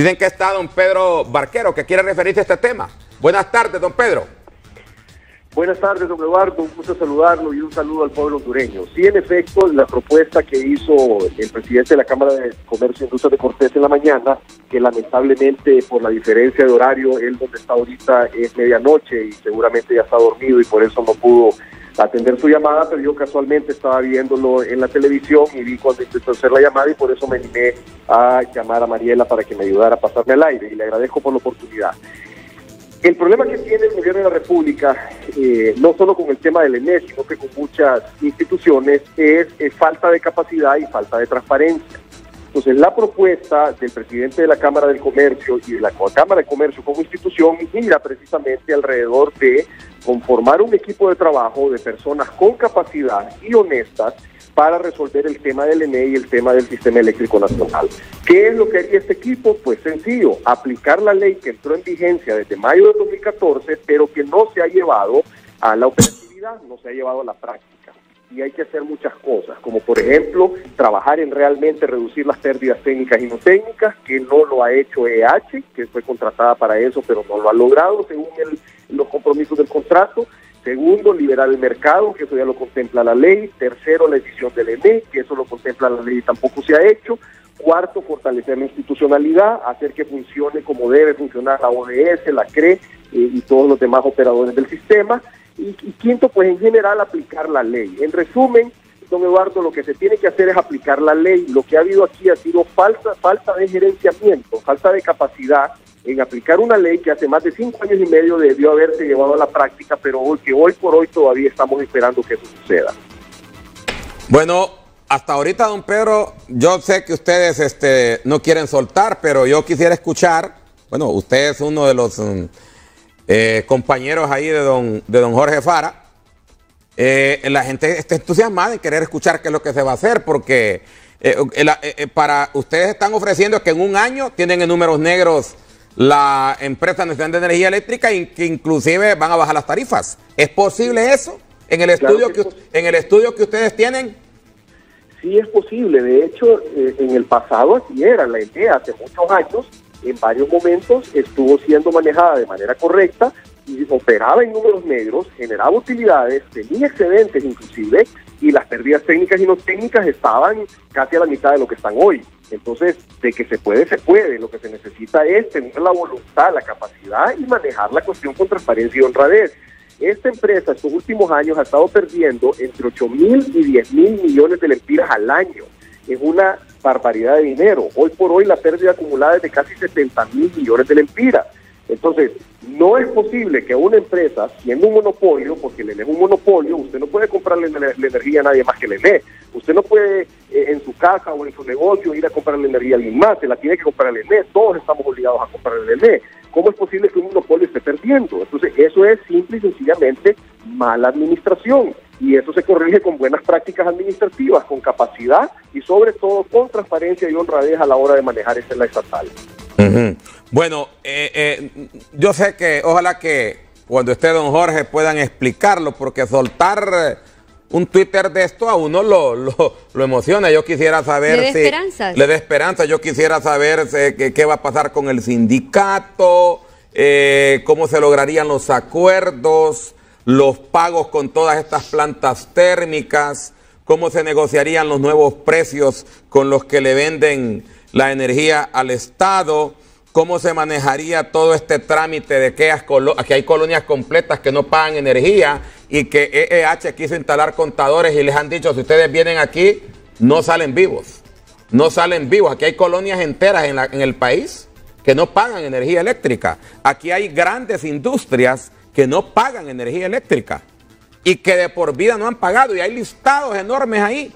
Dicen que está don Pedro Barquero, que quiere referirse a este tema. Buenas tardes, don Pedro. Buenas tardes, don Eduardo. Un gusto saludarlo y un saludo al pueblo hondureño. Sí, en efecto, la propuesta que hizo el presidente de la Cámara de Comercio e Industria de Cortés en la mañana, que lamentablemente por la diferencia de horario, él donde está ahorita es medianoche y seguramente ya está dormido y por eso no pudo atender su llamada, pero yo casualmente estaba viéndolo en la televisión y vi cuando intentó hacer la llamada y por eso me animé a llamar a Mariela para que me ayudara a pasarme al aire y le agradezco por la oportunidad. El problema que tiene el gobierno de la República, eh, no solo con el tema del ENES, sino que con muchas instituciones, es, falta de capacidad y falta de transparencia. Entonces, la propuesta del presidente de la Cámara del Comercio y de la Cámara de Comercio como institución gira precisamente alrededor de conformar un equipo de trabajo de personas con capacidad y honestas para resolver el tema del ENE y el tema del sistema eléctrico nacional. ¿Qué es lo que haría este equipo? Pues sencillo, aplicar la ley que entró en vigencia desde mayo de 2014, pero que no se ha llevado a la operatividad, no se ha llevado a la práctica. Y hay que hacer muchas cosas, como por ejemplo trabajar en realmente reducir las pérdidas técnicas y no técnicas, que no lo ha hecho EH, que fue contratada para eso, pero no lo ha logrado según los compromisos del contrato Segundo, liberar el mercado, que eso ya lo contempla la ley. Tercero, la decisión del ENE, que eso lo contempla la ley y tampoco se ha hecho. Cuarto, fortalecer la institucionalidad, hacer que funcione como debe funcionar la ODS, la CRE eh, y todos los demás operadores del sistema. Y, quinto, pues en general aplicar la ley. En resumen, don Eduardo, lo que se tiene que hacer es aplicar la ley. Lo que ha habido aquí ha sido falta, falta de gerenciamiento, falta de capacidad en aplicar una ley que hace más de cinco años y medio debió haberse llevado a la práctica, pero que hoy por hoy todavía estamos esperando que eso suceda. Bueno, hasta ahorita, don Pedro, yo sé que ustedes este, no quieren soltar, pero yo quisiera escuchar, bueno, usted es uno de los mm, eh, compañeros ahí de don, de don Jorge Fara. Eh, la gente está entusiasmada en querer escuchar qué es lo que se va a hacer, porque eh, para ustedes están ofreciendo que en un año tienen en números negros la empresa nacional de energía eléctrica y que inclusive van a bajar las tarifas. ¿Es posible eso en el estudio que, en el estudio que ustedes tienen? Sí es posible. De hecho, eh, en el pasado así era. La idea hace muchos años, en varios momentos, estuvo siendo manejada de manera correcta y operaba en números negros, generaba utilidades, tenía excedentes inclusive, y las pérdidas técnicas y no técnicas estaban casi a la mitad de lo que están hoy. Entonces, de que se puede, se puede. Lo que se necesita es tener la voluntad, la capacidad y manejar la cuestión con transparencia y honradez. Esta empresa estos últimos años ha estado perdiendo entre 8 mil y 10 mil millones de lempiras al año. Es una barbaridad de dinero. Hoy por hoy la pérdida acumulada es de casi 70 mil millones de lempiras. Entonces, no es posible que una empresa, siendo un monopolio, porque le es un monopolio, usted no puede comprarle la, energía a nadie más que le lee. Usted no puede eh, en su casa o en su negocio ir a comprarle energía a alguien más, se la tiene que comprar el ENE, todos estamos obligados a comprar el ENE. ¿Cómo es posible que un monopolio esté perdiendo? Entonces, eso es simple y sencillamente mala administración. Y eso se corrige con buenas prácticas administrativas, con capacidad y sobre todo con transparencia y honradez a la hora de manejar esta la estatal. Bueno, eh, eh, yo sé que ojalá que cuando esté don Jorge puedan explicarlo, porque soltar eh, un Twitter de esto a uno lo, lo, emociona. Yo quisiera saber ¿Le si... esperanza? Le da esperanza. Yo quisiera saber qué va a pasar con el sindicato, cómo se lograrían los acuerdos, los pagos con todas estas plantas térmicas, cómo se negociarían los nuevos precios con los que le venden la energía al Estado, cómo se manejaría todo este trámite de que hay colonias completas que no pagan energía y que EEH quiso instalar contadores y les han dicho, si ustedes vienen aquí, no salen vivos, no salen vivos. Aquí hay colonias enteras en, en el país que no pagan energía eléctrica. Aquí hay grandes industrias que no pagan energía eléctrica y que de por vida no han pagado y hay listados enormes ahí,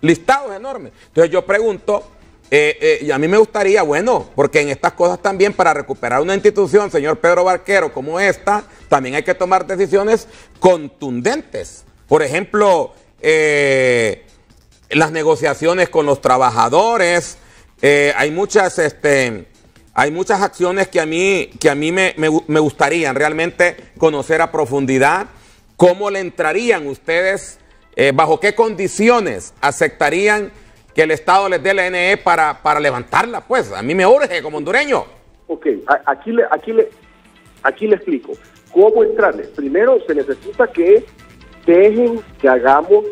listados enormes. Entonces yo pregunto, eh, eh, y a mí me gustaría, bueno, porque en estas cosas también para recuperar una institución, señor Pedro Barquero, como esta, también hay que tomar decisiones contundentes. Por ejemplo, eh, las negociaciones con los trabajadores, hay muchas, este, hay muchas acciones que a mí, que a mí me, me gustaría realmente conocer a profundidad. ¿Cómo le entrarían ustedes? ¿Bajo qué condiciones aceptarían? que el Estado les dé la NE para, para levantarla, pues. A mí me urge como hondureño. Ok, aquí le, aquí le, aquí le explico. ¿Cómo entrarle? Primero se necesita que dejen que hagamos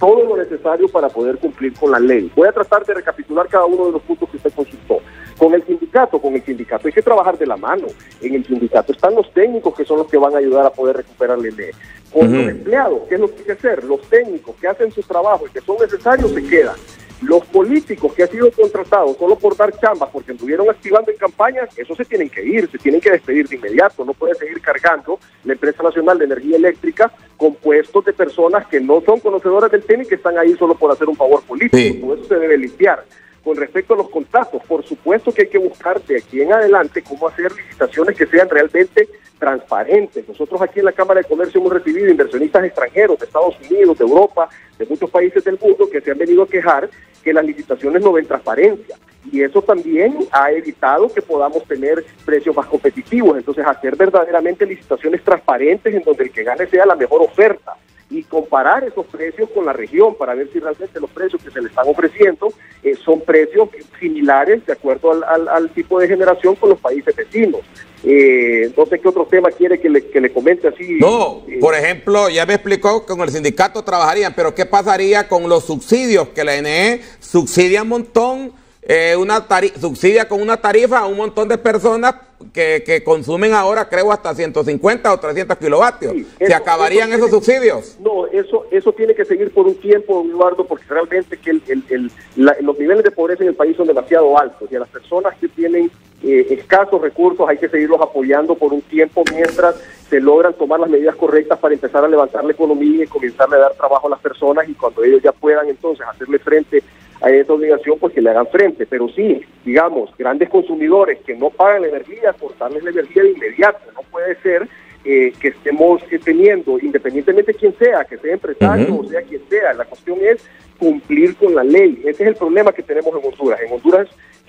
todo lo necesario para poder cumplir con la ley. Voy a tratar de recapitular cada uno de los puntos que usted consultó. Con el sindicato, con el sindicato hay que trabajar de la mano. En el sindicato están los técnicos que son los que van a ayudar a poder recuperar la ley. Con los empleados, ¿qué es lo que hay que hacer? Los técnicos que hacen su trabajo y que son necesarios se quedan. Los políticos que han sido contratados solo por dar chambas porque estuvieron activando en campañas, esos se tienen que ir, se tienen que despedir de inmediato. No puede seguir cargando la Empresa Nacional de Energía Eléctrica con puestos de personas que no son conocedoras del tema y que están ahí solo por hacer un favor político. Todo eso se debe limpiar. Con respecto a los contratos, por supuesto que hay que buscar de aquí en adelante cómo hacer licitaciones que sean realmente transparentes. Nosotros aquí en la Cámara de Comercio hemos recibido inversionistas extranjeros de Estados Unidos, de Europa, de muchos países del mundo que se han venido a quejar que las licitaciones no ven transparencia. Y eso también ha evitado que podamos tener precios más competitivos. Entonces, hacer verdaderamente licitaciones transparentes en donde el que gane sea la mejor oferta y comparar esos precios con la región para ver si realmente los precios que se le están ofreciendo eh, son precios similares de acuerdo al, tipo de generación con los países vecinos. Eh, no sé qué otro tema quiere que le, que le comente así. No, eh, por ejemplo, ya me explicó que con el sindicato trabajarían, pero ¿qué pasaría con los subsidios que la NE subsidia un montón? Eh, una subsidia con una tarifa a un montón de personas que, que, consumen ahora, creo, hasta 150 o 300 kilovatios. ¿Se acabarían esos subsidios? No, eso eso tiene que seguir por un tiempo, Eduardo, porque realmente que el, el, los niveles de pobreza en el país son demasiado altos y a las personas que tienen eh, escasos recursos hay que seguirlos apoyando por un tiempo mientras se logran tomar las medidas correctas para empezar a levantar la economía y comenzar a dar trabajo a las personas y cuando ellos ya puedan entonces hacerle frente hay esa obligación pues que le hagan frente, pero sí, digamos, grandes consumidores que no pagan la energía, cortarles la energía de inmediato, no puede ser eh, que estemos teniendo, independientemente de quién sea, que sea empresario o sea quien sea, la cuestión es cumplir con la ley, ese es el problema que tenemos en Honduras, en Honduras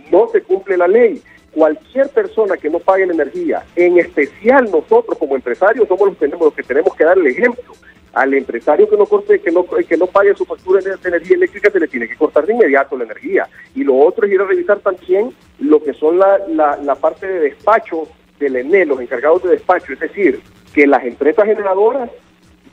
no se cumple la ley, cualquier persona que no pague la energía, en especial nosotros como empresarios somos los, tenemos, los que tenemos que dar el ejemplo al empresario que no corte, que no, que no pague su factura de energía eléctrica se le tiene que cortar de inmediato la energía. Y lo otro es ir a revisar también lo que son la, la, parte de despacho del ENE, los encargados de despacho, es decir, que las empresas generadoras,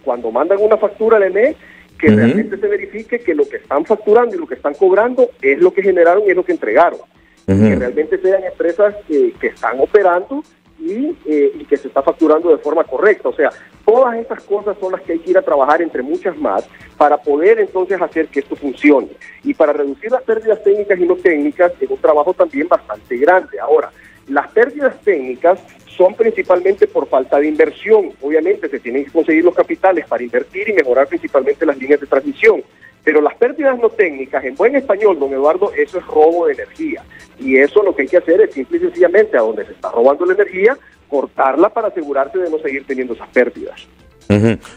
cuando mandan una factura al ENE, que realmente se verifique que lo que están facturando y lo que están cobrando es lo que generaron y es lo que entregaron. Que realmente sean empresas que, que están operando eh, y, que se está facturando de forma correcta. O sea, todas estas cosas son las que hay que ir a trabajar entre muchas más para poder entonces hacer que esto funcione. Y para reducir las pérdidas técnicas y no técnicas es un trabajo también bastante grande. Ahora, las pérdidas técnicas son principalmente por falta de inversión. Obviamente se tienen que conseguir los capitales para invertir y mejorar principalmente las líneas de transmisión. Pero las pérdidas no técnicas, en buen español, don Eduardo, eso es robo de energía. Y eso lo que hay que hacer es simple y sencillamente a donde se está robando la energía, cortarla para asegurarse de no seguir teniendo esas pérdidas.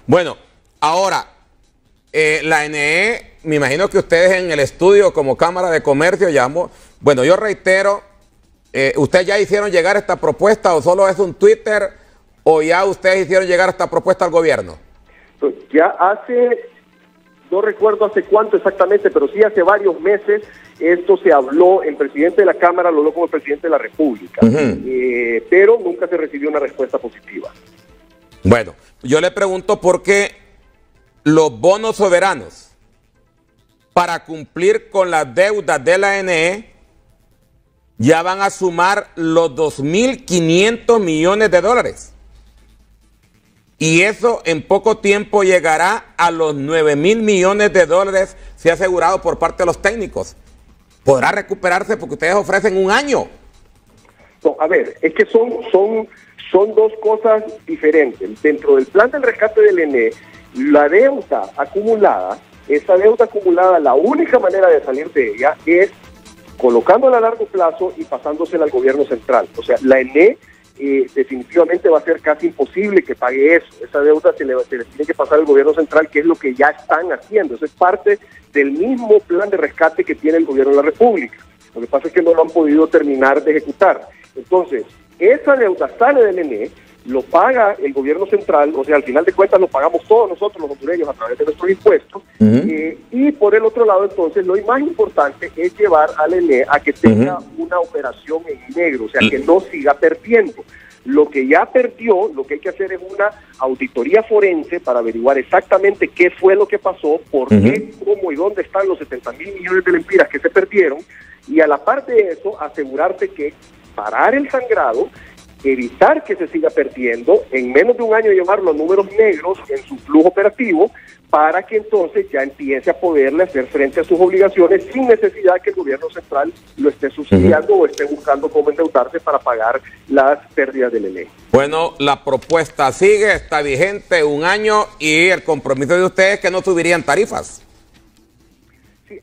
Bueno, ahora, eh, la NE, me imagino que ustedes en el estudio como Cámara de Comercio llamó, bueno, yo reitero, eh, ¿ustedes ya hicieron llegar esta propuesta o solo es un Twitter o ya ustedes hicieron llegar esta propuesta al gobierno? Pues ya hace no recuerdo hace cuánto exactamente, pero sí hace varios meses esto se habló, el presidente de la Cámara lo habló como el presidente de la República, eh, pero nunca se recibió una respuesta positiva. Bueno, yo le pregunto por qué los bonos soberanos para cumplir con las deudas de la NE ya van a sumar los 2.500 millones de dólares. Y eso en poco tiempo llegará a los 9 mil millones de dólares, se ha asegurado por parte de los técnicos. ¿Podrá recuperarse porque ustedes ofrecen un año? a ver, es que son, son, son dos cosas diferentes. Dentro del plan del rescate del ENE, la deuda acumulada, esa deuda acumulada, la única manera de salir de ella es colocándola a largo plazo y pasándosela al gobierno central. O sea, la ENE definitivamente va a ser casi imposible que pague eso. Esa deuda se le, tiene que pasar al gobierno central, que es lo que ya están haciendo. Eso es parte del mismo plan de rescate que tiene el gobierno de la República. Lo que pasa es que no lo han podido terminar de ejecutar. Entonces, esa deuda sale del ENE, lo paga el gobierno central, o sea, al final de cuentas lo pagamos todos nosotros los hondureños a través de nuestros impuestos, eh, y por el otro lado entonces lo más importante es llevar al ENE a que tenga una operación en negro, o sea, que no siga perdiendo. Lo que ya perdió, lo que hay que hacer es una auditoría forense para averiguar exactamente qué fue lo que pasó, por qué, cómo y dónde están los 70 mil millones de lempiras que se perdieron, y a la parte de eso asegurarse que parar el sangrado evitar que se siga perdiendo, en menos de un año llevarlo a números negros en su flujo operativo, para que entonces ya empiece a poderle hacer frente a sus obligaciones sin necesidad que el gobierno central lo esté subsidiando o esté buscando cómo endeudarse para pagar las pérdidas del ley. Bueno, la propuesta sigue, está vigente un año y el compromiso de ustedes es que no subirían tarifas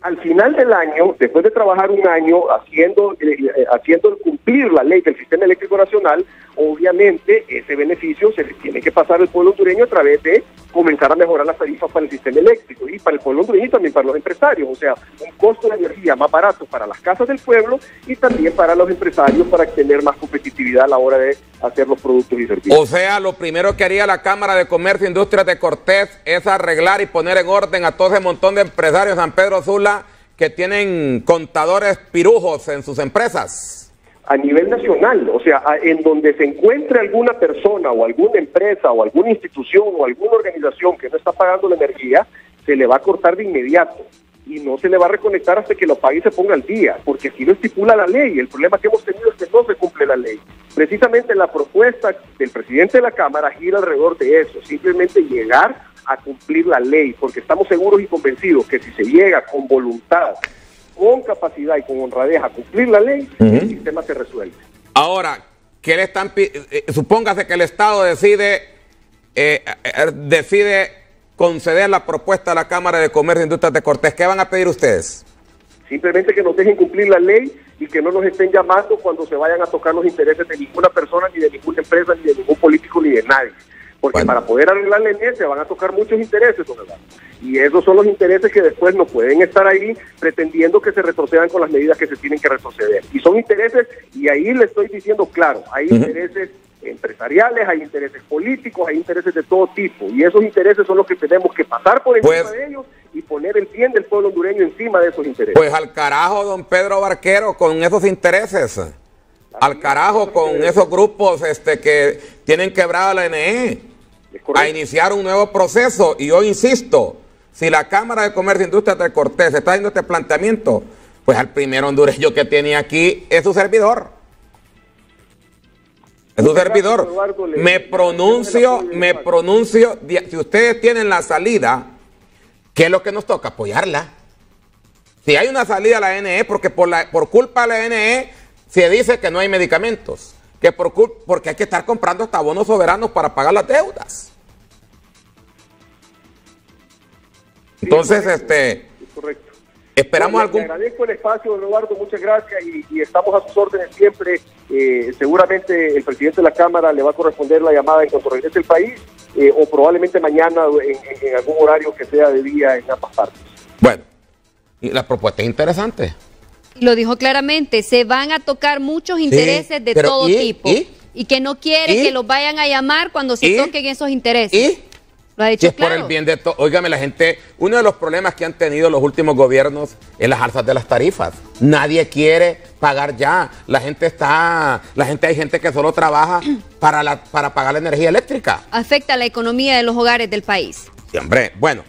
al final del año, después de trabajar un año haciendo, eh, eh, haciendo cumplir la ley del sistema eléctrico nacional, obviamente ese beneficio se le tiene que pasar al pueblo hondureño a través de comenzar a mejorar las tarifas para el sistema eléctrico y para el pueblo hondureño y también para los empresarios, o sea, un costo de energía más barato para las casas del pueblo y también para los empresarios para tener más competitividad a la hora de hacer los productos y servicios. O sea, lo primero que haría la Cámara de Comercio e Industrias de Cortés es arreglar y poner en orden a todo ese montón de empresarios San Pedro Sula que tienen contadores pirujos en sus empresas a nivel nacional, o sea, en donde se encuentre alguna persona o alguna empresa o alguna institución o alguna organización que no está pagando la energía, se le va a cortar de inmediato y no se le va a reconectar hasta que lo pague y se ponga al día, porque así lo estipula la ley. El problema que hemos tenido es que no se cumple la ley. Precisamente la propuesta del presidente de la Cámara gira alrededor de eso, simplemente llegar a cumplir la ley, porque estamos seguros y convencidos que si se llega con voluntad con capacidad y con honradez a cumplir la ley, el sistema se resuelve. Ahora, ¿qué le están eh, supóngase que el Estado decide eh, eh, decide conceder la propuesta a la Cámara de Comercio e Industrias de Cortés, ¿qué van a pedir ustedes? Simplemente que nos dejen cumplir la ley y que no nos estén llamando cuando se vayan a tocar los intereses de ninguna persona, ni de ninguna empresa, ni de ningún político, ni de nadie. Porque para poder arreglar la se van a tocar muchos intereses, don Y esos son los intereses que después no pueden estar ahí pretendiendo que se retrocedan con las medidas que se tienen que retroceder. Y son intereses, y ahí le estoy diciendo claro, hay intereses empresariales, hay intereses políticos, hay intereses de todo tipo. Y esos intereses son los que tenemos que pasar por encima pues de ellos y poner el bien del pueblo hondureño encima de esos intereses. Pues al carajo, don Pedro Barquero, con esos intereses. Al carajo con esos grupos este, que tienen quebrada la NE a iniciar un nuevo proceso. Y yo insisto, si la Cámara de Comercio e Industria de Cortés está haciendo este planteamiento, pues al primer hondureño que tiene aquí es su servidor. Es su servidor. Me pronuncio, me pronuncio, si ustedes tienen la salida, ¿qué es lo que nos toca? Apoyarla. Si hay una salida a la NE, porque por, la, por culpa de la NE se dice que no hay medicamentos que por, porque hay que estar comprando hasta bonos soberanos para pagar las deudas. Entonces, este, correcto. esperamos algún... agradezco el espacio, Eduardo, muchas gracias y, estamos a sus órdenes siempre. Eh, seguramente el presidente de la Cámara le va a corresponder la llamada en cuanto regrese el país eh, o probablemente mañana en, algún horario que sea de día en ambas partes. Bueno, y la propuesta es interesante. Lo dijo claramente, se van a tocar muchos intereses de todo tipo. ¿y? que no quiere que los vayan a llamar cuando se toquen esos intereses. Lo ha dicho claro. por el bien de todo. Óigame, la gente, uno de los problemas que han tenido los últimos gobiernos es las alzas de las tarifas. Nadie quiere pagar ya. La gente está, la gente hay gente que solo trabaja para, la, para pagar la energía eléctrica. Afecta la economía de los hogares del país. Sí, hombre, bueno.